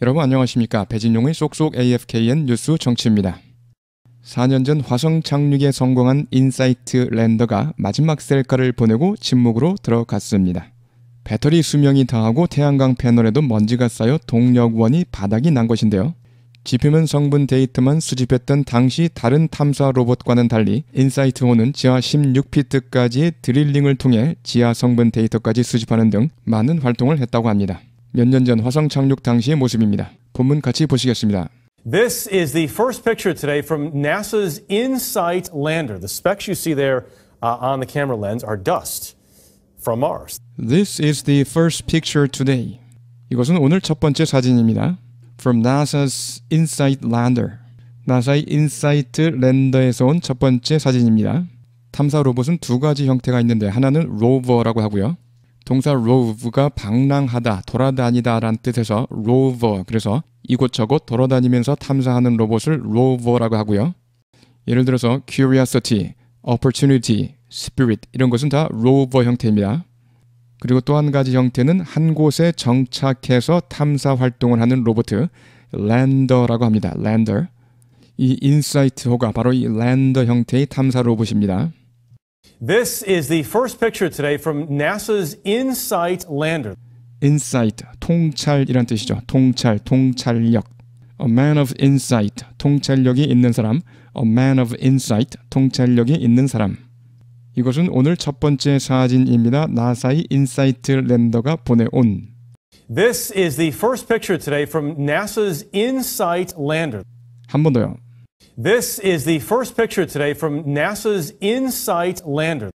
여러분 안녕하십니까 배진용의 쏙쏙 AFKN 뉴스 청취입니다. 4년 전 화성 착륙에 성공한 인사이트 lander가 마지막 셀카를 보내고 침묵으로 들어갔습니다. 배터리 수명이 다하고 태양광 패널에도 먼지가 쌓여 동력원이 바닥이 난 것인데요. 지표면 성분 데이터만 수집했던 당시 다른 탐사 로봇과는 달리 인사이트호는 지하 16피트까지의 drilling을 통해 지하 성분 데이터까지 수집하는 등 많은 활동을 했다고 합니다. 몇 년 전 화성 착륙 당시의 모습입니다. 본문 같이 보시겠습니다. This is the first picture today from NASA's InSight lander. The specks you see there uh, on the camera lens are dust from Mars. This is the first picture today. 이것은 오늘 첫 번째 사진입니다. From NASA's InSight lander. 나사의 인사이트 랜더에서 온 첫 번째 사진입니다. 탐사 로봇은 두 가지 형태가 있는데 하나는 로버라고 하고요. 동사 rove가 방랑하다, 돌아다니다 라는 뜻에서 rover, 그래서 이곳저곳 돌아다니면서 탐사하는 로봇을 rover라고 하고요. 예를 들어서 curiosity, opportunity, spirit 이런 것은 다 rover 형태입니다. 그리고 또 한 가지 형태는 한 곳에 정착해서 탐사 활동을 하는 로봇, lander라고 합니다. lander. 이 인사이트 호가 바로 이 lander 형태의 탐사 로봇입니다. This is the first picture today from NASA's InSight lander. insight, 통찰이란 뜻이죠. 통찰, 통찰력. A man of insight, 통찰력이 있는 사람. A man of insight, 통찰력이 있는 사람. 이것은 오늘 첫 번째 사진입니다. 나사의 인사이트 랜더가 보내온. This is the first picture today from NASA's InSight lander. 한 번 더요. This is the first picture today from NASA's InSight lander.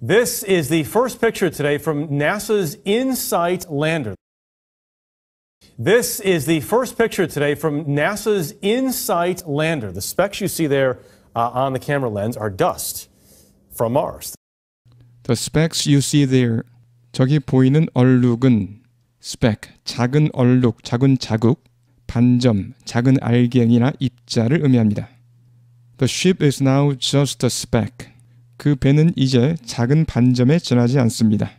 This is the first picture today from NASA's InSight lander. This is the first picture today from NASA's InSight lander. The specks you see there uh, on the camera lens are dust From Mars. The specks you see there. 저기 보이는 얼룩은 speck, 작은 얼룩, 작은 자국, 반점, 작은 알갱이나 입자를 의미합니다. The ship is now just a speck. 그 배는 이제 작은 반점에 지나지 않습니다.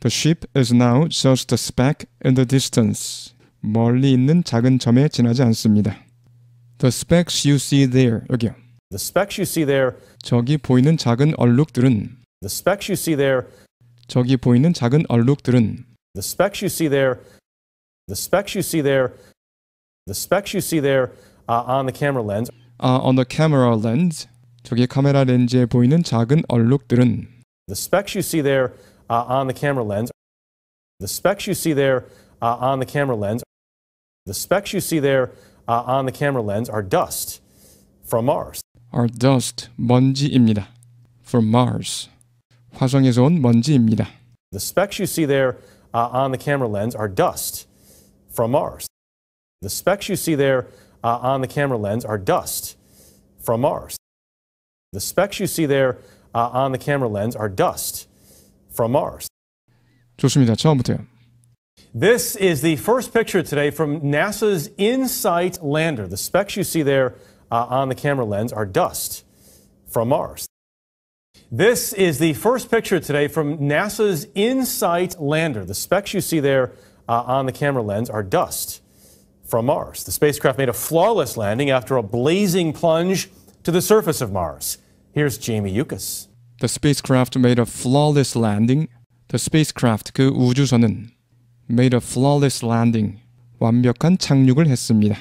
The ship is now just a speck in the distance. 멀리 있는 작은 점에 지나지 않습니다. The specks you see there. 여기요. The specks you see there, 저기 보이는 작은 얼룩들은 the specks you see there, 저기 보이는 작은 얼룩들은 the specks you see there, the specks you see there, the specks you see there uh, on the camera lens are on the camera lens. 저기 카메라 렌즈에 보이는 작은 얼룩들은 The specks you see there uh, on the camera lens, the specks you see there uh, on the camera lens, the specks you see there uh, on the camera lens are dust from Mars. are dust, 먼지입니다. From Mars. 화성에서 온 먼지입니다. The specks you see there uh, on the camera lens are dust from Mars. The specks you see there uh, on the camera lens are dust from Mars. The specks you see there uh, on the camera lens are dust from Mars. 좋습니다. 처음부터요. This is the first picture today from NASA's InSight lander. The specks you see there uh, on the camera lens are dust from Mars. This is the first picture today from NASA's InSight lander. The specks you see there uh, on the camera lens are dust from Mars. The spacecraft made a flawless landing after a blazing plunge to the surface of Mars. Here's Jamie Yukas. The spacecraft made a flawless landing. The spacecraft, 그 우주선은 made a flawless landing. 완벽한 착륙을 했습니다.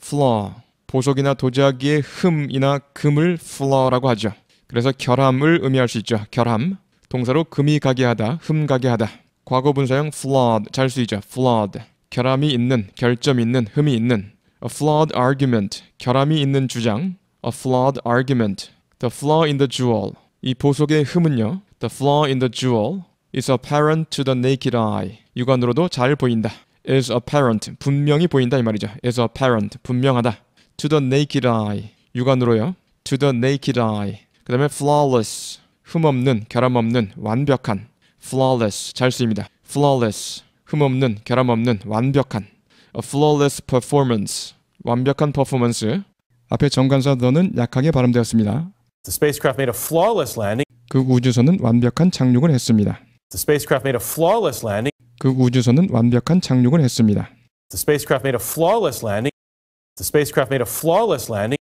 flaw, 보석이나 도자기의 흠이나 금을 flaw라고 하죠. 그래서 결함을 의미할 수 있죠. 결함. 동사로 금이 가게 하다, 흠 가게 하다. 과거 분사형 flawed 잘 쓰이죠. flawed. 결함이 있는, 결점 있는, 흠이 있는. A flawed argument. 결함이 있는 주장. A flawed argument. The flaw in the jewel. 이 보석의 흠은요. The flaw in the jewel is apparent to the naked eye. 육안으로도 잘 보인다. is apparent. 분명히 보인다 이 말이죠. is apparent. 분명하다. To the naked eye. 육안으로요. to the naked eye. 그 다음에 flawless. 흠없는, 결함 없는, 완벽한. flawless. 잘 쓰입니다. flawless. 흠없는, 결함 없는, 완벽한. a flawless performance. 완벽한 퍼포먼스. 앞에 정관사 더는 약하게 발음되었습니다. The spacecraft made a flawless landing 그 우주선은 완벽한 착륙을 했습니다. The spacecraft made a flawless landing. 그 우주선은 완벽한 착륙을 했습니다. The spacecraft made a flawless landing. The spacecraft made a flawless landing.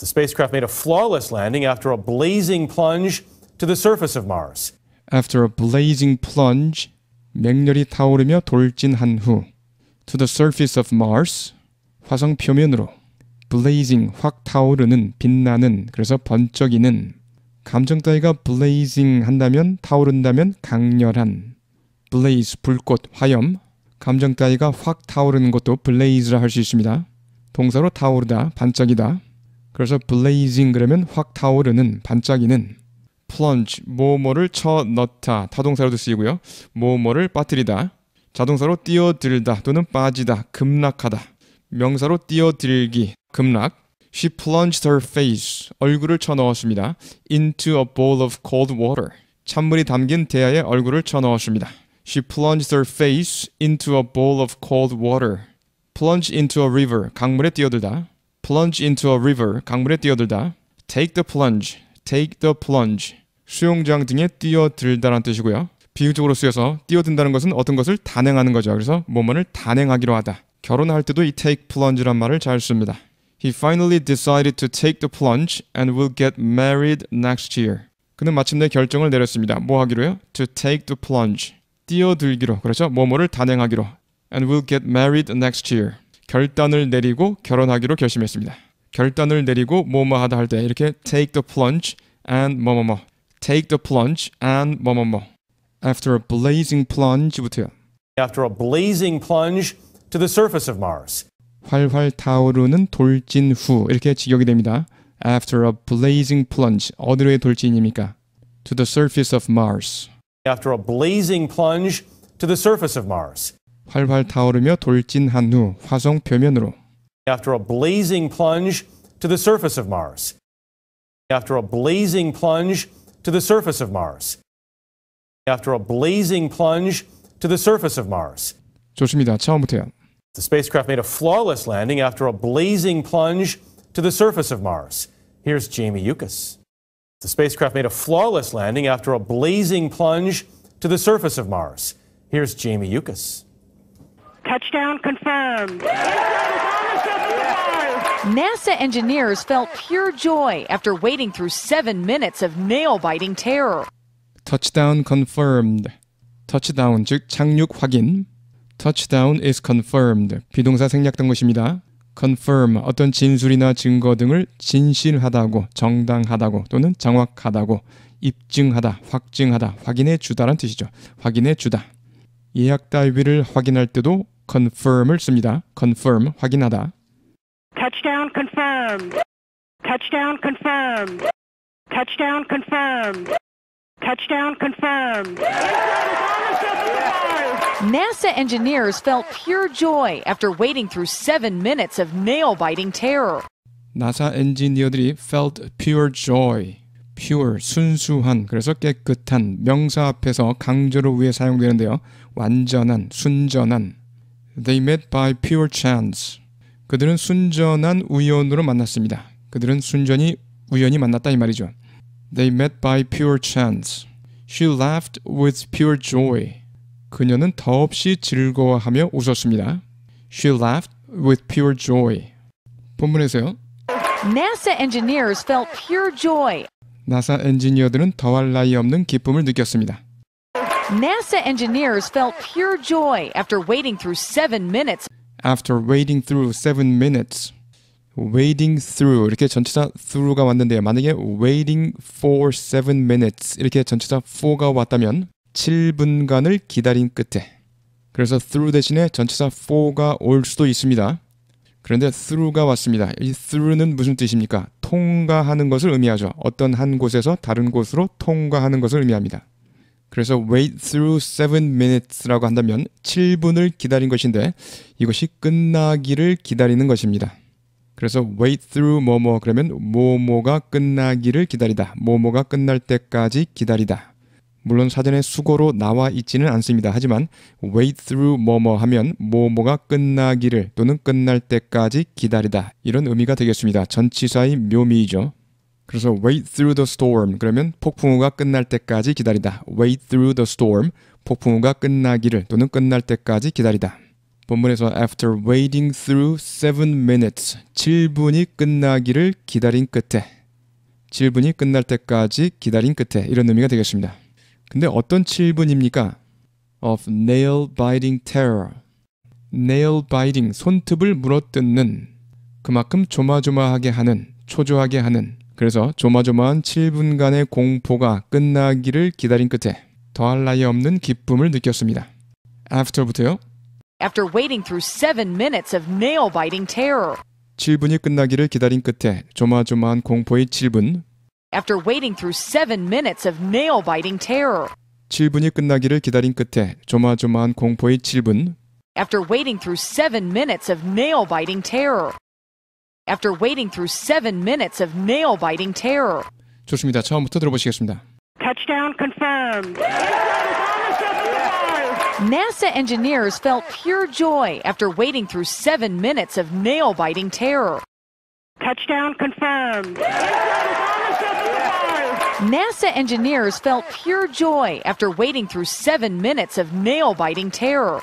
The spacecraft made a flawless landing after a blazing plunge to the surface of Mars. After a blazing plunge, 맹렬히 타오르며 돌진한 후 to the surface of Mars, 화성 표면으로 blazing, 확 타오르는, 빛나는, 그래서 번쩍이는 감정 따위가 blazing 한다면, 타오른다면 강렬한 blaze, 불꽃, 화염 감정 따위가 확 타오르는 것도 blaze라 할 수 있습니다. 동사로 타오르다, 반짝이다. 그래서 blazing 그러면 확 타오르는, 반짝이는 plunge, 뭐뭐를 쳐 넣다, 타동사로도 쓰이고요. 뭐뭐를 빠뜨리다, 자동사로 뛰어들다 또는 빠지다, 급락하다. 명사로 뛰어들기, 급락. She plunged her face, 얼굴을 쳐 넣었습니다. into a bowl of cold water. 찬물이 담긴 대야에 얼굴을 쳐 넣었습니다. She plunged her face into a bowl of cold water. Plunge into a river, 강물에 뛰어들다. plunge into a river, 강물에 뛰어들다. take the plunge, take the plunge. 수영장 등에 뛰어들다라는 뜻이고요. 비유적으로 쓰여서 뛰어든다는 것은 어떤 것을 단행하는 거죠. 그래서 뭐뭐를 단행하기로 하다. 결혼할 때도 이 take plunge란 말을 잘 씁니다. He finally decided to take the plunge and will get married next year. 그는 마침내 결정을 내렸습니다. 뭐 하기로요? To take the plunge. 뛰어들기로. 그렇죠? 뭐뭐를 단행하기로. And will get married next year. 결단을 내리고 결혼하기로 결심했습니다. 결단을 내리고 뭐뭐 하다 할 때 이렇게 take the plunge and 뭐뭐뭐. take the plunge and 뭐뭐뭐. After a blazing plunge부터요. After a blazing plunge to the surface of Mars. 활활 타오르는 돌진 후 이렇게 직역이 됩니다. After a blazing plunge 어디로의 돌진입니까? To the surface of Mars. After a blazing plunge to the surface of Mars. 활활 타오르며 돌진한 후 화성 표면으로. After a blazing plunge to the surface of Mars. After a blazing plunge to the surface of Mars. After a blazing plunge to the surface of Mars. 좋습니다. 처음부터요. The spacecraft made a flawless landing after a blazing plunge to the surface of Mars. Here's Jamie Yukas. The spacecraft made a flawless landing after a blazing plunge to the surface of Mars. Here's Jamie Yukas. Touchdown confirmed. NASA engineers felt pure joy after waiting through seven minutes of nail biting terror. Touchdown confirmed. touchdown 즉 착륙 확인. touchdown is confirmed. 비동사 생략된 것입니다. confirm 어떤 진술이나 증거 등을 진실하다고, 정당하다고 또는 정확하다고 입증하다, 확증하다, 확인해 주다란 뜻이죠. 확인해 주다. 예약 따위를 확인할 때도 confirm을 씁니다. confirm 확인하다. Touchdown confirmed. Touchdown confirmed. Touchdown confirmed. Touchdown confirmed. NASA engineers felt pure joy after waiting through seven minutes of nail biting terror. 나사 엔지니어들이 felt pure joy. pure 순수한 그래서 깨끗한 명사 앞에서 강조를 위해 사용되는데요. 완전한 순전한 They met by pure chance. 그들은 순전한 우연으로 만났습니다. 그들은 순전히 우연히 만났다 이 말이죠. They met by pure chance. She laughed with pure joy. 그녀는 더없이 즐거워하며 웃었습니다. She laughed with pure joy. 본문에서요. NASA engineers felt pure joy. 나사 엔지니어들은 더할 나위 없는 기쁨을 느꼈습니다. NASA engineers felt pure joy after waiting through seven minutes After waiting through seven minutes. waiting through 이렇게 전치사 through가 왔는데요. 만약에 waiting for seven minutes 이렇게 전치사 for가 왔다면 7분간을 기다린 끝에 그래서 through 대신에 전치사 for가 올 수도 있습니다. 그런데 through가 왔습니다. 이 through는 무슨 뜻입니까? 통과하는 것을 의미하죠. 어떤 한 곳에서 다른 곳으로 통과하는 것을 의미합니다. 그래서 wait through seven minutes라고 한다면 7분을 기다린 것인데 이것이 끝나기를 기다리는 것입니다. 그래서 wait through 뭐뭐 그러면 뭐뭐가 끝나기를 기다리다. 뭐뭐가 끝날 때까지 기다리다. 물론 사전에 수고로 나와 있지는 않습니다. 하지만 wait through 뭐뭐 하면 뭐뭐가 끝나기를 또는 끝날 때까지 기다리다. 이런 의미가 되겠습니다. 전치사의 묘미이죠. 그래서 wait through the storm 그러면 폭풍우가 끝날 때까지 기다리다. wait through the storm 폭풍우가 끝나기를 또는 끝날 때까지 기다리다. 본문에서 after waiting through 7 minutes 7분이 끝나기를 기다린 끝에 7분이 끝날 때까지 기다린 끝에 이런 의미가 되겠습니다. 근데 어떤 7분입니까? of nail biting terror nail biting 손톱을 물어뜯는 그만큼 조마조마하게 하는 초조하게 하는 그래서 조마조마한 7분간의 공포가 끝나기를 기다린 끝에 더할 나위 없는 기쁨을 느꼈습니다. after부터요. After waiting through seven minutes of nail biting terror. 7분이 끝나기를 기다린 끝에 조마조마한 공포의 7분 After waiting through seven minutes of nail biting terror. 7분이 끝나기를 기다린 끝에 조마조마한 공포의 7분 After waiting through seven minutes of nail biting terror. After waiting through seven minutes of nail biting terror. 좋습니다. 처음부터 들어보시겠습니다. Touchdown confirmed. NASA engineers felt pure joy after waiting through seven minutes of nail biting terror. Touchdown confirmed. NASA engineers felt pure joy after waiting through seven minutes of nail biting terror.